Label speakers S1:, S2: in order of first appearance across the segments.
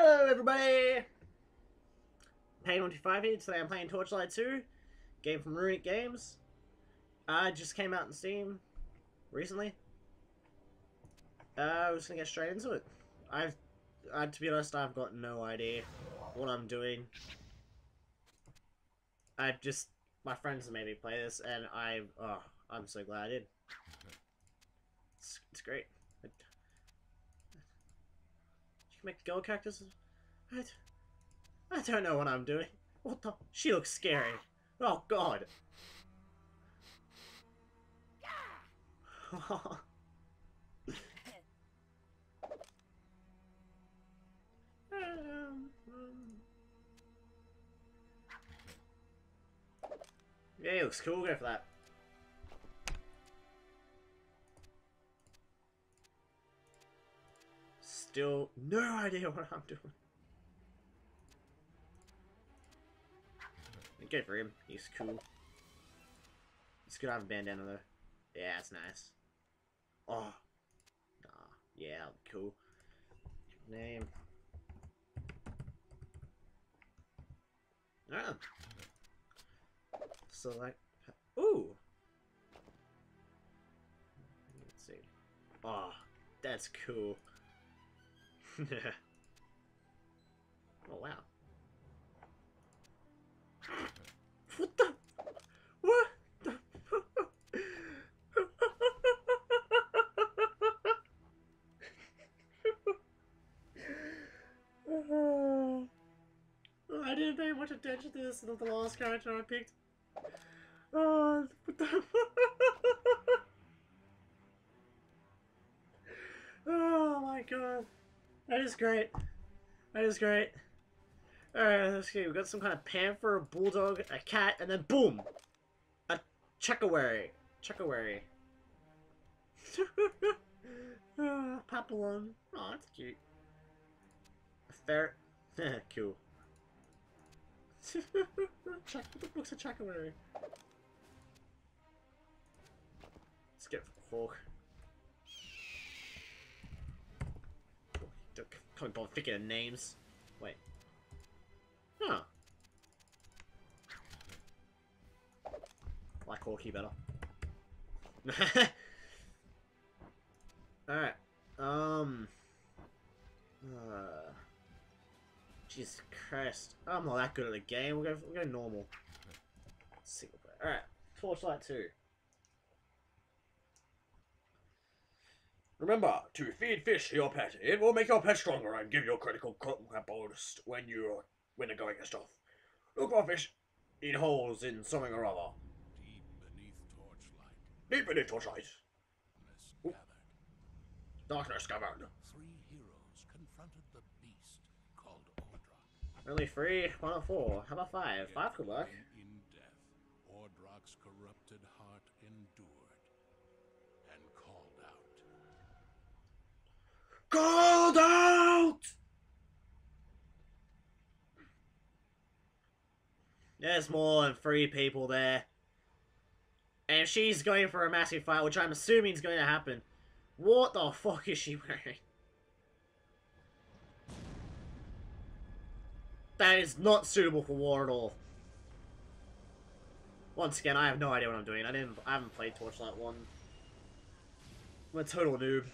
S1: Hello everybody! Pain25 here, today I'm playing Torchlight 2, game from Runic Games. Uh, just came out in Steam recently. Uh, just gonna get straight into it. I've, uh, to be honest, I've got no idea what I'm doing. I just, my friends made me play this, and I, oh, I'm so glad I did. It's, it's great. I, you can make girl characters. I, I don't know what I'm doing. What the? She looks scary. Oh God. Yeah, looks cool. Go for that. Still no idea what I'm doing. Good for him. He's cool. Good to have a bandana though. Yeah, that's nice. Oh. Nah. Yeah, cool. Name. Ah. Select. Ooh. Let's see. Oh, that's cool. Oh wow. What the? What the? Oh, I didn't pay much attention to this until the last character I picked. Oh, what the? oh my god. That is great. That is great. Alright, let's see. We've got some kind of panther, a bulldog, a cat, and then boom! A Chakawary. Chakawary. oh, ah, Papillon. Oh, that's cute. A ferret. cool. Check looks a Chakawary. Let's get Hawk. Can't bother thinking of names. Wait. Huh. like Corky better. Alright. Um. Uh. Jesus Christ. I'm not that good at the game. We'll go, we'll go normal. Single player. Alright. Torchlight 2.
S2: Remember to feed fish to your pet. It will make your pet stronger and give you a critical uh, boost when you uh, when the going is tough. Look for fish in holes in something or other.
S3: Deep beneath torchlight.
S2: Deep beneath torchlight.
S3: Darkness gathered.
S2: Darkness covered.
S3: Three heroes confronted the beast called Ordrak.
S1: Only three, one or four. How about five? Five could work.
S3: In death, Ordrak's corrupted heart endured and called out.
S2: Called out!
S1: There's more than three people there. And she's going for a massive fight, which I'm assuming is going to happen. What the fuck is she wearing? That is not suitable for war at all. Once again, I have no idea what I'm doing. I didn't. I haven't played Torchlight One. I'm a total noob.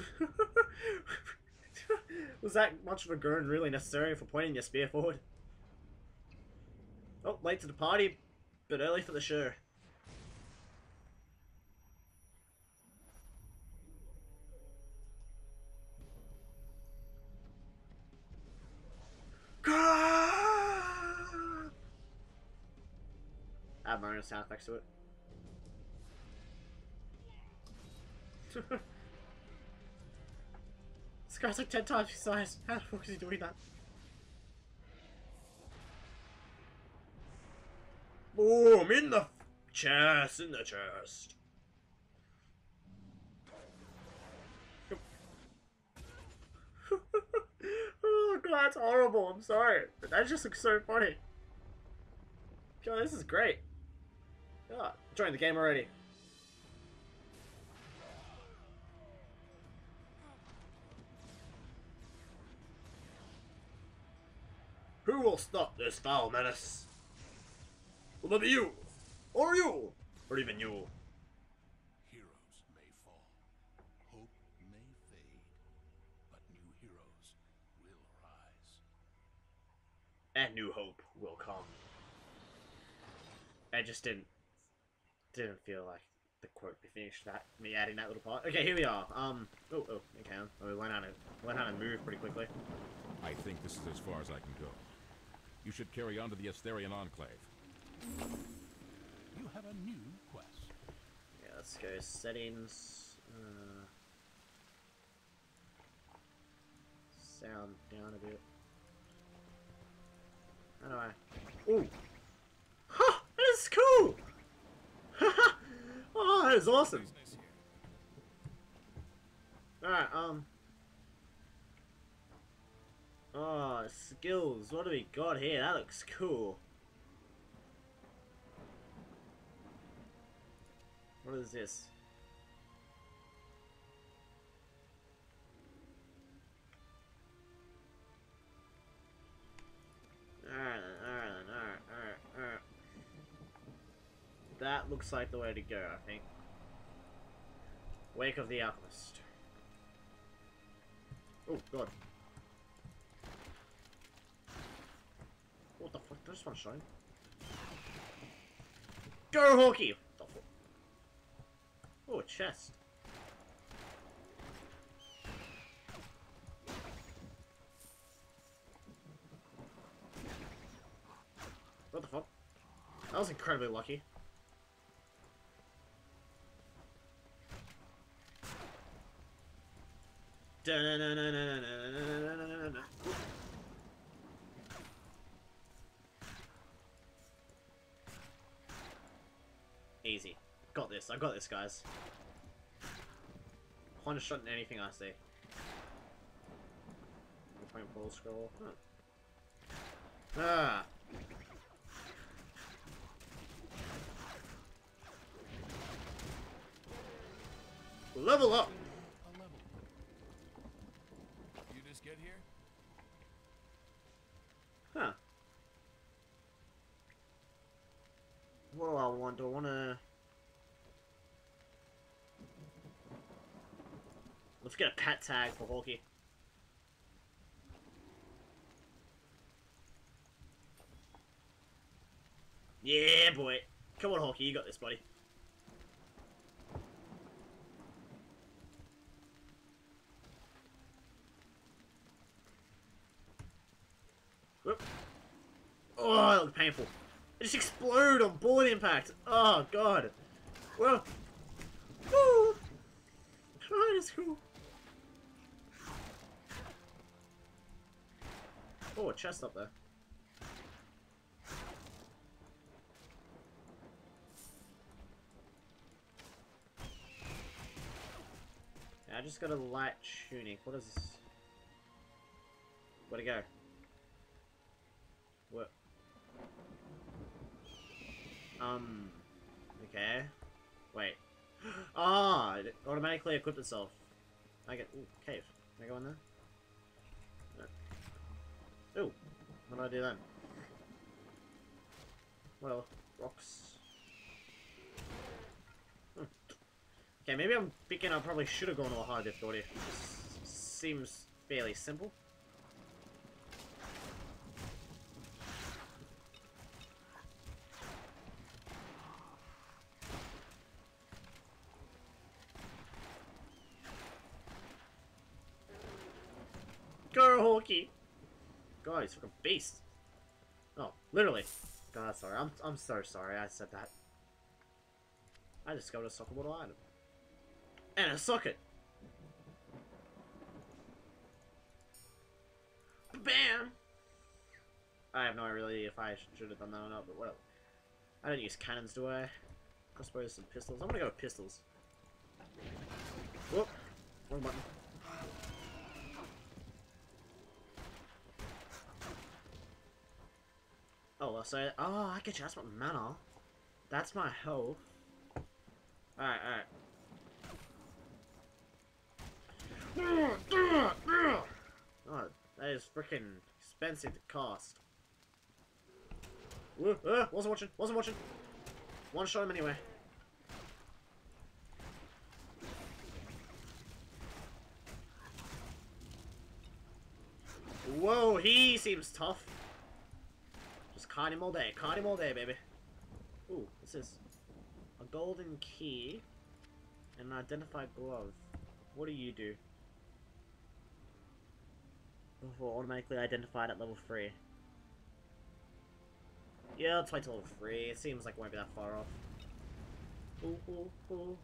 S1: Was that much of a gurn really necessary for pointing your spear forward? Oh, late to the party, but early for the show. Add my own sound effects to it. this like 10 times his size. How the fuck is he doing that?
S2: Boom! In the chest! In the chest!
S1: oh god, that's horrible. I'm sorry. But that just looks so funny. God, this is great. Ah, god, join the game already.
S2: Who will stop this foul menace? Will it be you? Or you? Or even you?
S3: Heroes may fall, hope may fade, but new heroes will rise.
S2: And new hope will come.
S1: I just didn't didn't feel like the quote be finished that me adding that little part. Okay, here we are. Um oh oh okay. Oh, we learned how to learn how to move pretty quickly.
S4: I think this is as far as I can go. You should carry on to the Estherian Enclave.
S3: You have a new quest.
S1: Yeah, let's go settings. Uh, sound down a bit. How do I? Ooh. Ha! That is cool. Ha ha! Oh, that is awesome. Alright, um. Oh, skills. What do we got here? That looks cool. What is this? Alright, alright, alright, alright, alright. That looks like the way to go, I think. Wake of the Alchemist. Oh, God. I just want to show shine. Go Hawkeye! Oh, a chest. What the fuck? That was incredibly lucky. I got this, guys. One shot in anything I see. Point pull scroll. Huh. Ah. Level up.
S3: Level. You just get here?
S1: Huh. What do I want? Do I want to... Let's get a pet tag for Hawkeye. Yeah, boy. Come on, Hawkeye, you got this, buddy. Whoop. Oh, that looked painful. It just exploded on bullet impact. Oh, God. Well. Woo! That's cool. Oh, a chest up there. Yeah, I just got a light tunic. What is this? Where'd it go? What? Um. Okay. Wait. Ah! it automatically equipped itself. I get. Ooh, cave. Can I go in there? What do I do then? Well, rocks. Hmm. Okay, maybe I'm thinking I probably should have gone to a higher difficulty. Seems fairly simple. Go, Hawkeye! He's fucking beast. Oh, literally. God, sorry. I'm, I'm so sorry I said that. I discovered a socket water item. And a socket! Bam! I have no idea if I should have done that or not, but whatever. I don't use cannons, do I? I Crossbows and pistols. I'm gonna go with pistols. Whoop! Wrong button. Oh, well, so... Oh, I get you. That's my mana. That's my health. Alright, alright. Oh, that is freaking expensive to cost. Woo, uh, wasn't watching, wasn't watching. One shot him anyway. Whoa, he seems tough. Caught him all day, caught him all day, baby. Ooh, this is a golden key and an identified glove. What do you do? Before automatically identified at level 3. Yeah, let's wait till level 3. It seems like it won't be that far off. Ooh, ooh, ooh.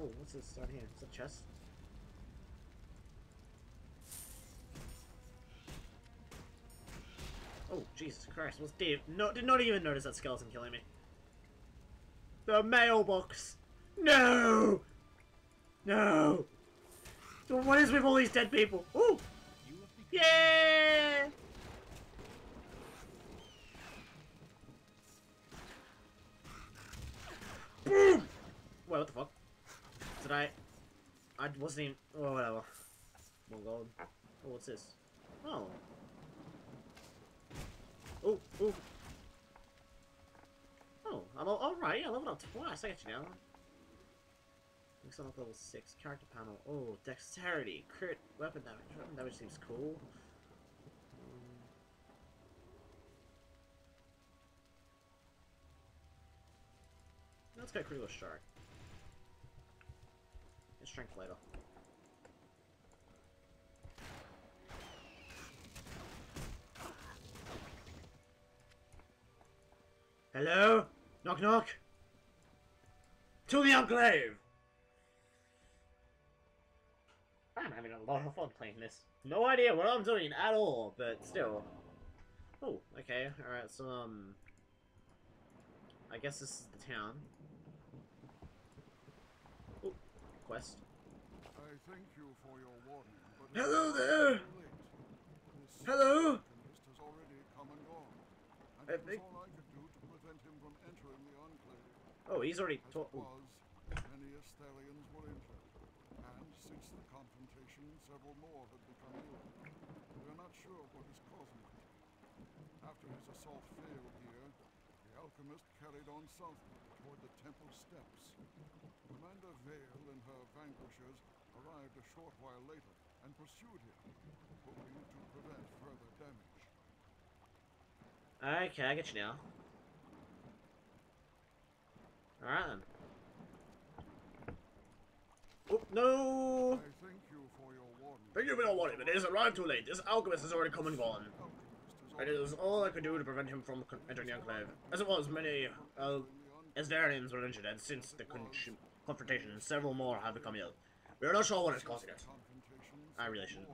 S1: Oh, what's this down here? Is that a chest? Oh, Jesus Christ. Was Dave no did not even notice that skeleton killing me. The mailbox! No! No! What is with all these dead people?
S3: Become
S1: Yeah! Boom! Wait, what the fuck? Did I... I wasn't even... Oh, whatever. One God. Oh, what's this? Oh. Oh, oh. Oh, I'm all, alright, I leveled up twice, I get you now. Looks like level 6, character panel. Oh, dexterity, crit, weapon damage. Weapon damage seems cool. Let's go critical strike. And strength later. Hello? Knock knock? To the Enclave! I'm having a lot of fun playing this. No idea what I'm doing at all, but still. Oh, okay, alright, so, um... I guess this is the town. Oh, quest.
S5: I thank you for your warning, but
S1: Hello there.
S5: too late. This
S1: Hello?
S5: alchemist has already come and gone. And
S1: I
S5: it was
S1: think-
S5: all I could do to prevent him from entering the enclave.
S1: Oh, he's already
S5: it was, many Estherians were injured. And since the confrontation, several more had become ill. We are not sure what is causing it. After his assault failed here, the alchemist carried on southward toward the temple steps. Commander Vale and her vanquishers arrived a short while later and pursued him, hoping to prevent further damage.
S1: Okay, I get you now. Alright then. Oh, no!
S5: I thank you for your warning.
S2: Thank you for your warning, but it has arrived too late. This alchemist has already come and gone. And it was all I could do to prevent him from entering the Enclave. As it was, many uh, Estherians were injured, and since the con- confrontation, several more have become ill. We are not sure what is causing it. I really shouldn't.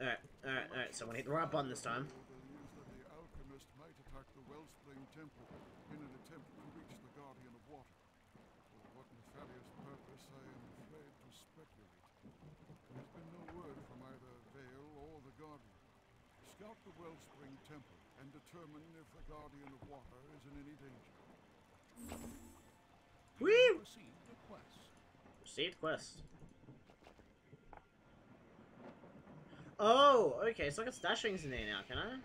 S2: Alright, alright, alright, so I'm gonna hit the right button this time.
S5: Believes that the alchemist might attack the Wellspring Temple in an attempt to reach the Guardian of Water. For what nefarious purpose, I am afraid to speculate. There's been no word from either Vale or the Guardian. Scout the Wellspring Temple and determine if the Guardian of Water is in any danger.
S1: Woo!
S3: received a quest.
S1: Received quest. Oh, okay, so I can stash things in there now, can I?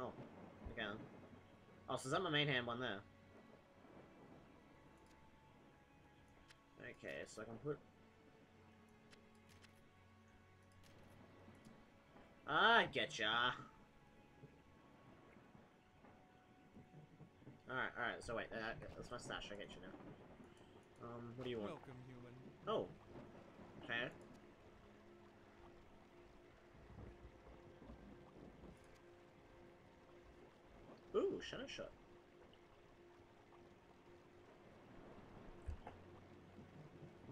S1: Oh, again. Oh, so is that my main hand one there? Okay, so I can put... I getcha. Alright, alright, so wait, uh, that's my stash, I get you now. Um, what do you want?
S3: Welcome, human.
S1: Oh. Okay. Ooh, Shadow Shot.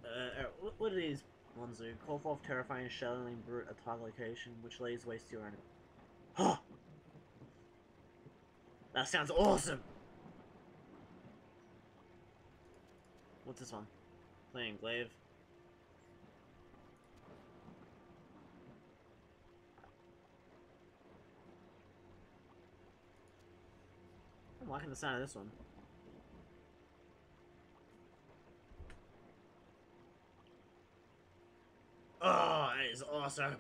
S1: Uh, uh, what, it is, Monzu? Call forth terrifying shadowling brute at target location, which lays waste to your enemy. Huh! That sounds awesome! What's this one? Playing Glaive. I'm liking the sound of this one. awesome.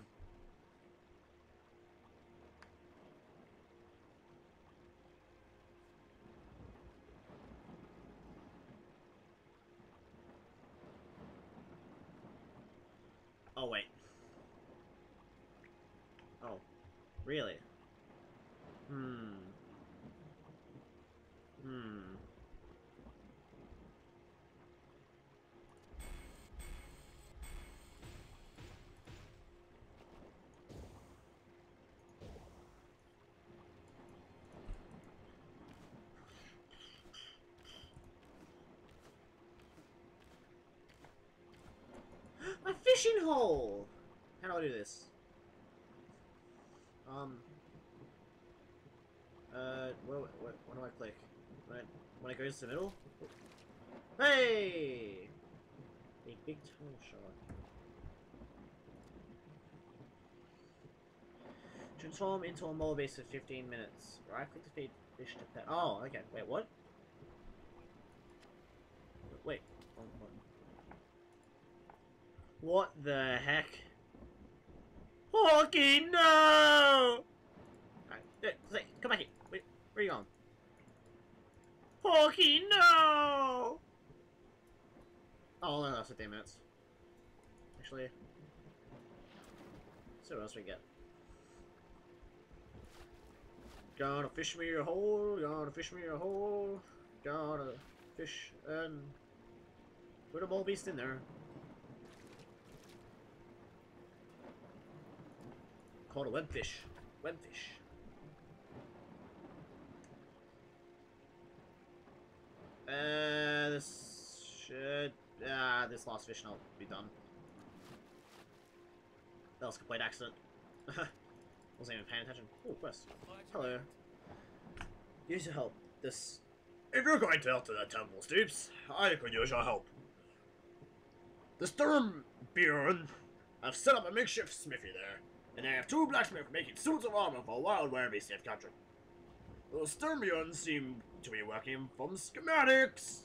S1: Oh, wait. Oh. Really? Hmm. Fishing hole! How do I do this? Um. Uh, where do I click? When, I, when it goes to the middle? Hey! A big tool shot. Transform into a mole base for 15 minutes. Right click to feed fish to pet. Oh, okay. Wait, what? Wait. What the heck? Hawky, no! Alright, eh, come back here. Wait, where are you going? Hawky, no! Oh, no, that's 15 minutes. Actually, see what else we get. Gonna fish me a hole, gonna fish me a hole, gonna fish and put a ball beast in there. Called a webfish. Webfish. Uh, this should. Ah, this last fish and I'll be done. That was a complete accident. Wasn't even paying attention. Oh, quest. Hello. Use your help. This.
S2: If you're going to alter the temple stoops, I could use your help. The Sturmbjorn have set up a makeshift smithy there, and they have two blacksmiths making suits of armor for a wild wereby safe country. The Sturmbjorn seem to be working from schematics,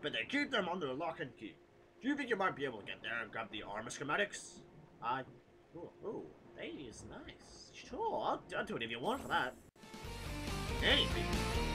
S2: but they keep them under lock and key. Do you think you might be able to get there and grab the armor schematics?
S1: I. Oh, oh, that is nice. Sure, I'll, I'll do it if you want for that. Anything.